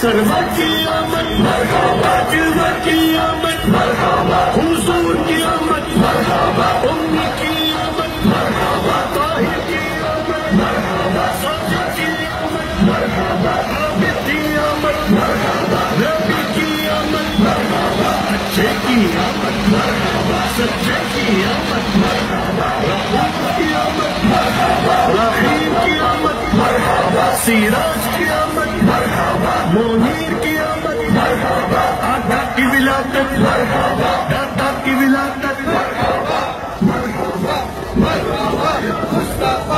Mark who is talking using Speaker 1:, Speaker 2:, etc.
Speaker 1: سروا کی آمد مرحبا جلوہ کی آمد مرحبا حضور کی کی آمد مرحبا طاہر سچے کی آمد مرحبا رحیم کی آمد مرحبا سیراج کی آمد مرحبا منیر کی آمد مرحبا آدھا کی ولادت مرحبا دادا کی ولادت مرحبا مرحبا مرحبا مصطفیٰ